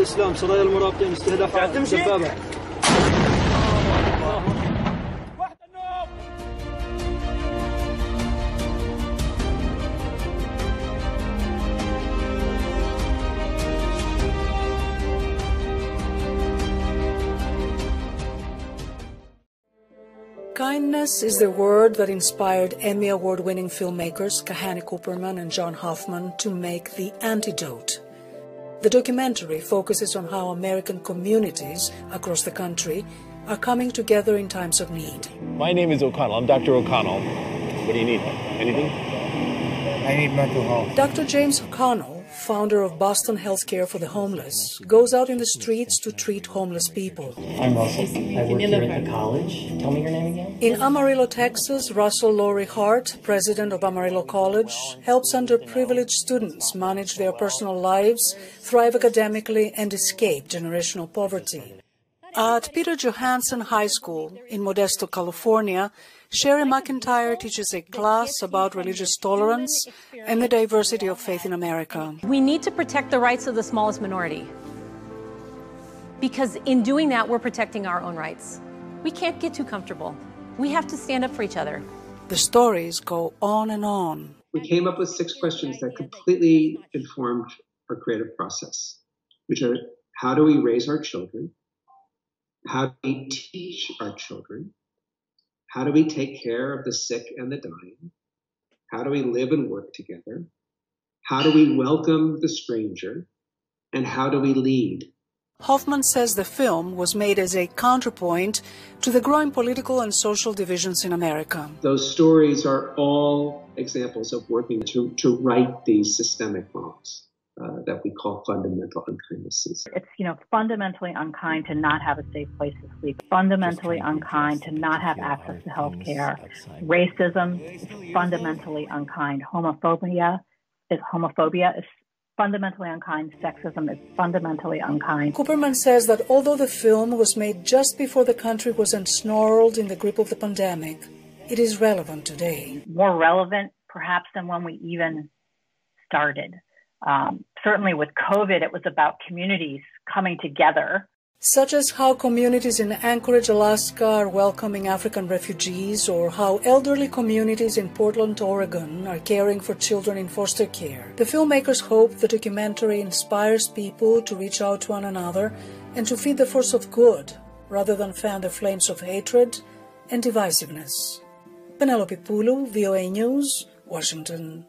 الاسلام سرايا المرابطين استهداف Kindness is the word that inspired Emmy Award winning filmmakers Kahane Cooperman and John Hoffman to make The Antidote, the documentary focuses on how American communities across the country are coming together in times of need. My name is O'Connell. I'm Dr. O'Connell. What do you need? Anything? I need mental health. Dr. James O'Connell, founder of Boston Healthcare for the Homeless, goes out in the streets to treat homeless people. I'm Russell. I work here at the college. Tell me your name again. In Amarillo, Texas, Russell Lowery-Hart, president of Amarillo College, helps underprivileged students manage their personal lives, thrive academically, and escape generational poverty. At Peter Johansen High School in Modesto, California, Sherry McIntyre teaches a class about religious tolerance and the diversity of faith in America. We need to protect the rights of the smallest minority. Because in doing that, we're protecting our own rights. We can't get too comfortable. We have to stand up for each other. The stories go on and on. We came up with six questions that completely informed our creative process, which are how do we raise our children? How do we teach our children? How do we take care of the sick and the dying? How do we live and work together? How do we welcome the stranger? And how do we lead? Hoffman says the film was made as a counterpoint to the growing political and social divisions in America. Those stories are all examples of working to, to right these systemic wrongs. Uh, that we call fundamental unkindnesses. It's you know fundamentally unkind to not have a safe place to sleep. Fundamentally unkind to not have access to health care. Racism is fundamentally unkind. Homophobia is homophobia is fundamentally unkind. Sexism is fundamentally unkind. Cooperman says that although the film was made just before the country was ensnarled in the grip of the pandemic, it is relevant today. More relevant, perhaps, than when we even started. Um, certainly with COVID, it was about communities coming together. Such as how communities in Anchorage, Alaska are welcoming African refugees, or how elderly communities in Portland, Oregon are caring for children in foster care. The filmmakers hope the documentary inspires people to reach out to one another and to feed the force of good rather than fan the flames of hatred and divisiveness. Penelope Poulou, VOA News, Washington.